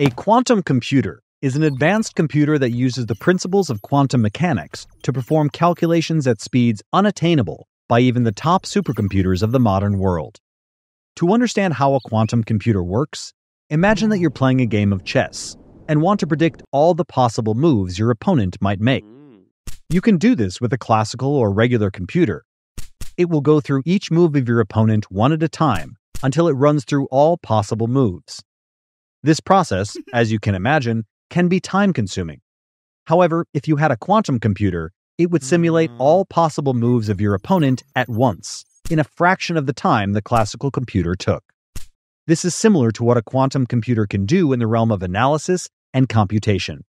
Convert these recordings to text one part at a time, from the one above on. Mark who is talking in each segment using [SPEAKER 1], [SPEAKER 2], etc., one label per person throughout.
[SPEAKER 1] A quantum computer is an advanced computer that uses the principles of quantum mechanics to perform calculations at speeds unattainable by even the top supercomputers of the modern world. To understand how a quantum computer works, imagine that you're playing a game of chess and want to predict all the possible moves your opponent might make. You can do this with a classical or regular computer. It will go through each move of your opponent one at a time until it runs through all possible moves. This process, as you can imagine, can be time consuming. However, if you had a quantum computer, it would simulate hmm. all possible moves of your opponent at once, in a fraction of the time the classical computer took. This is similar to what a quantum computer can do in the realm of analysis and computation.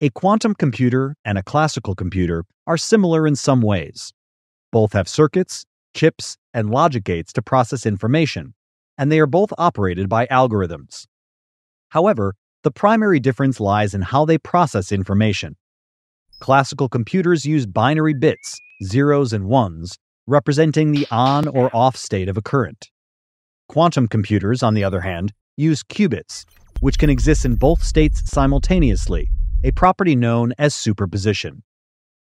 [SPEAKER 1] A quantum computer and a classical computer are similar in some ways. Both have circuits, chips, and logic gates to process information, and they are both operated by algorithms. However, the primary difference lies in how they process information. Classical computers use binary bits, zeros and ones, representing the on or off state of a current. Quantum computers, on the other hand, use qubits, which can exist in both states simultaneously, a property known as superposition.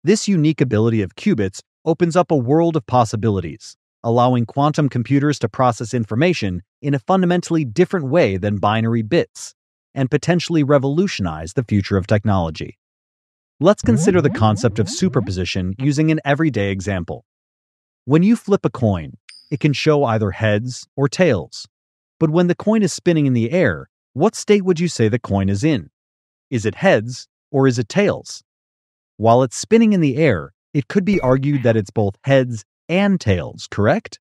[SPEAKER 1] This unique ability of qubits opens up a world of possibilities, allowing quantum computers to process information in a fundamentally different way than binary bits, and potentially revolutionize the future of technology. Let's mm-hmm, consider the mm-hmm, concept of mm-hmm, superposition using an everyday example. When you flip a coin, it can show either heads or tails. But when the coin is spinning in the air, what state would you say the coin is in? Is it heads or is it tails? While it's spinning in the air, it could be argued that it's both heads and tails, correct?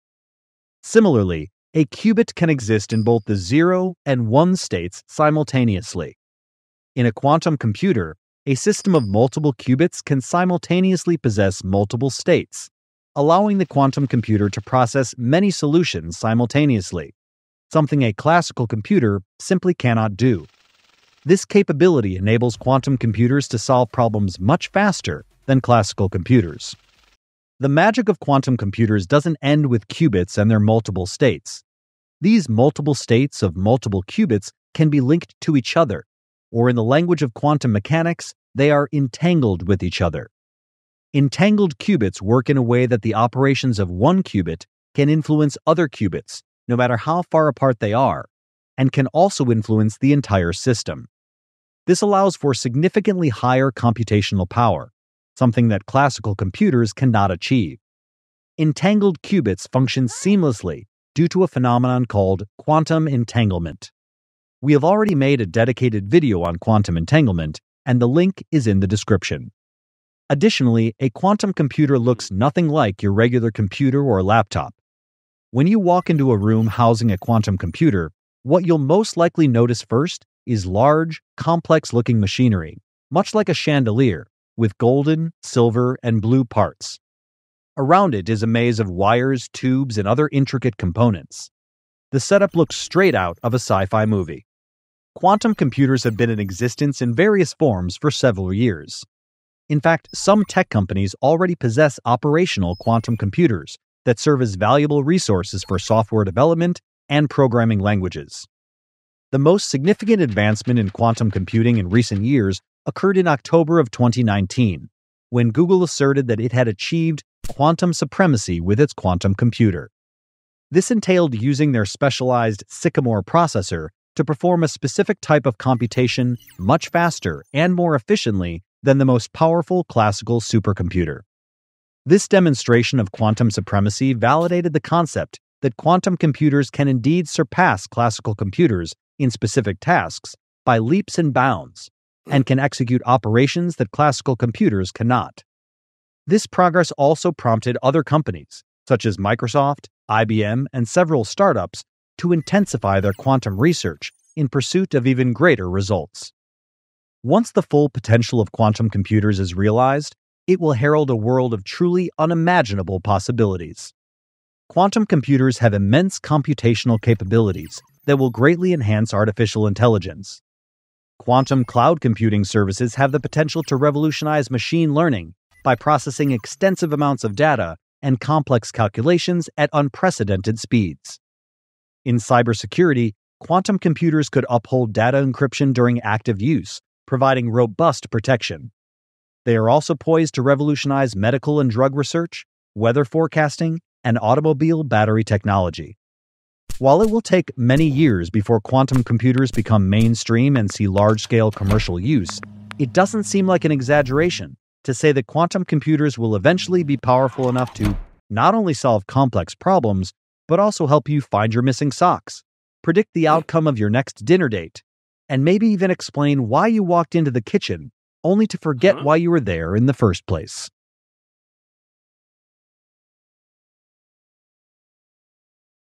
[SPEAKER 1] Similarly, a qubit can exist in both the 0 and 1 states simultaneously. In a quantum computer, a system of multiple qubits can simultaneously possess multiple states, allowing the quantum computer to process many solutions simultaneously, something a classical computer simply cannot do. This capability enables quantum computers to solve problems much faster than classical computers. The magic of quantum computers doesn't end with qubits and their multiple states. These multiple states of multiple qubits can be linked to each other, or in the language of quantum mechanics, they are entangled with each other. Entangled qubits work in a way that the operations of one qubit can influence other qubits, no matter how far apart they are, and can also influence the entire system. This allows for significantly higher computational power, something that classical computers cannot achieve. Entangled qubits function seamlessly due to a phenomenon called quantum entanglement. We have already made a dedicated video on quantum entanglement, and the link is in the description. Additionally, a quantum computer looks nothing like your regular computer or laptop. When you walk into a room housing a quantum computer, what you'll most likely notice first is large, complex looking machinery, much like a chandelier, with golden, silver, and blue parts. Around it is a maze of wires, tubes, and other intricate components. The setup looks straight out of a sci fi movie. Quantum computers have been in existence in various forms for several years. In fact, some tech companies already possess operational quantum computers that serve as valuable resources for software development and programming languages. The most significant advancement in quantum computing in recent years occurred in October of 2019, when Google asserted that it had achieved quantum supremacy with its quantum computer. This entailed using their specialized Sycamore processor to perform a specific type of computation much faster and more efficiently than the most powerful classical supercomputer. This demonstration of quantum supremacy validated the concept that quantum computers can indeed surpass classical computers in specific tasks by leaps and bounds, and can execute operations that classical computers cannot. This progress also prompted other companies, such as Microsoft, IBM, and several startups, to intensify their quantum research in pursuit of even greater results. Once the full potential of quantum computers is realized, it will herald a world of truly unimaginable possibilities. Quantum computers have immense computational capabilities that will greatly enhance artificial intelligence, Quantum cloud computing services have the potential to revolutionize machine learning by processing extensive amounts of data and complex calculations at unprecedented speeds. In cybersecurity, quantum computers could uphold data encryption during active use, providing robust protection. They are also poised to revolutionize medical and drug research, weather forecasting, and automobile battery technology. While it will take many years before quantum computers become mainstream and see large scale commercial use, it doesn't seem like an exaggeration to say that quantum computers will eventually be powerful enough to not only solve complex problems, but also help you find your missing socks, predict the outcome of your next dinner date, and maybe even explain why you walked into the kitchen only to forget why you were there in the first place.